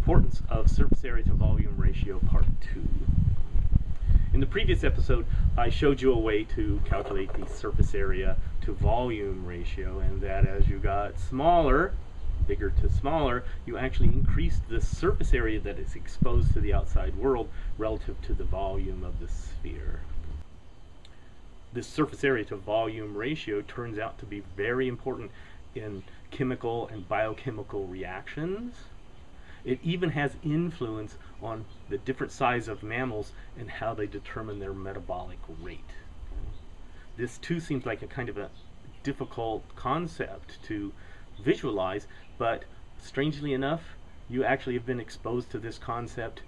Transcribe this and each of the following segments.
importance of surface area to volume ratio part 2. In the previous episode, I showed you a way to calculate the surface area to volume ratio and that as you got smaller, bigger to smaller, you actually increased the surface area that is exposed to the outside world relative to the volume of the sphere. This surface area to volume ratio turns out to be very important in chemical and biochemical reactions it even has influence on the different size of mammals and how they determine their metabolic rate. This too seems like a kind of a difficult concept to visualize, but strangely enough, you actually have been exposed to this concept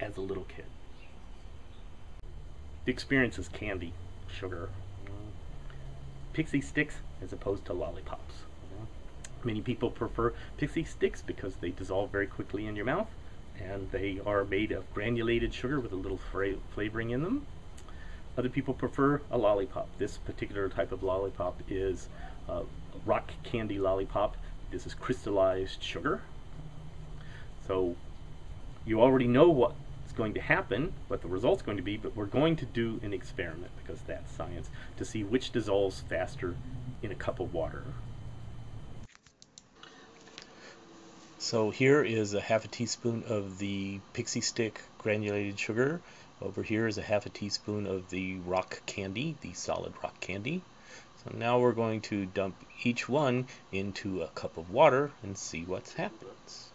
as a little kid. The experience is candy, sugar, pixie sticks as opposed to lollipops. Many people prefer pixie sticks because they dissolve very quickly in your mouth and they are made of granulated sugar with a little flavoring in them. Other people prefer a lollipop. This particular type of lollipop is a rock candy lollipop. This is crystallized sugar. So you already know what's going to happen, what the result's going to be, but we're going to do an experiment because that's science to see which dissolves faster in a cup of water. So here is a half a teaspoon of the pixie stick granulated sugar. Over here is a half a teaspoon of the rock candy, the solid rock candy. So now we're going to dump each one into a cup of water and see what happens.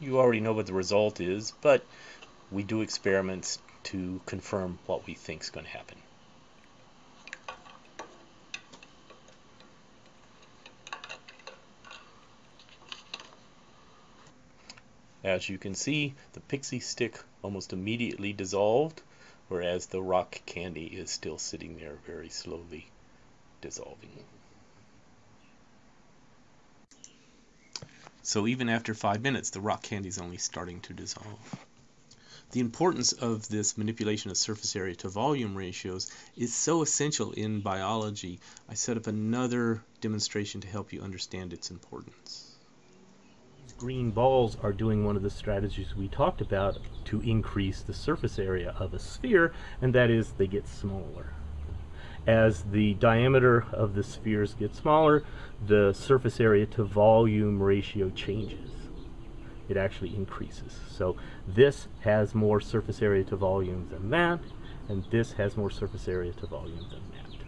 You already know what the result is, but we do experiments to confirm what we think is going to happen. As you can see, the pixie stick almost immediately dissolved, whereas the rock candy is still sitting there very slowly dissolving. So even after five minutes, the rock candy is only starting to dissolve. The importance of this manipulation of surface area to volume ratios is so essential in biology. I set up another demonstration to help you understand its importance green balls are doing one of the strategies we talked about to increase the surface area of a sphere, and that is they get smaller. As the diameter of the spheres gets smaller, the surface area to volume ratio changes. It actually increases. So this has more surface area to volume than that, and this has more surface area to volume than that.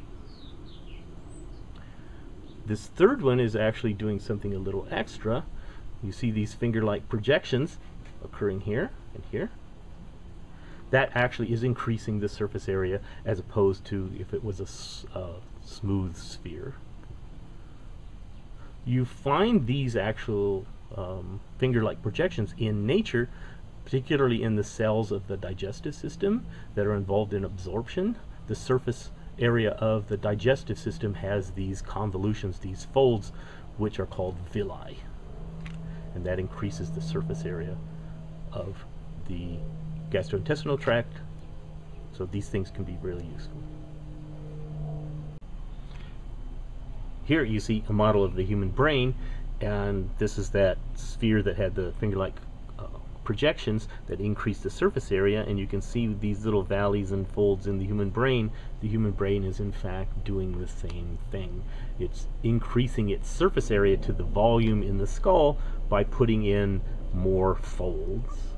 This third one is actually doing something a little extra you see these finger-like projections occurring here and here. That actually is increasing the surface area as opposed to if it was a smooth sphere. You find these actual um, finger-like projections in nature, particularly in the cells of the digestive system that are involved in absorption. The surface area of the digestive system has these convolutions, these folds, which are called villi and that increases the surface area of the gastrointestinal tract. So these things can be really useful. Here you see a model of the human brain, and this is that sphere that had the finger-like projections that increase the surface area and you can see these little valleys and folds in the human brain the human brain is in fact doing the same thing it's increasing its surface area to the volume in the skull by putting in more folds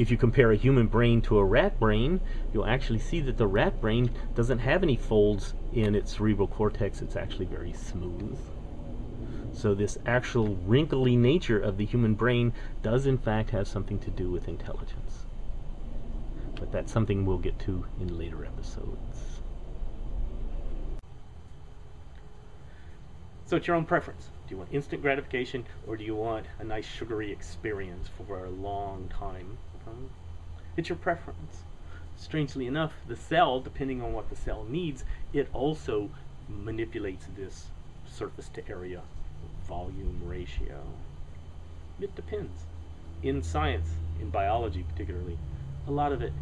if you compare a human brain to a rat brain, you'll actually see that the rat brain doesn't have any folds in its cerebral cortex. It's actually very smooth. So this actual wrinkly nature of the human brain does in fact have something to do with intelligence. But that's something we'll get to in later episodes. So it's your own preference. Do you want instant gratification or do you want a nice sugary experience for a long time? Um, it's your preference. Strangely enough, the cell, depending on what the cell needs, it also manipulates this surface to area volume ratio? It depends. In science, in biology particularly, a lot of it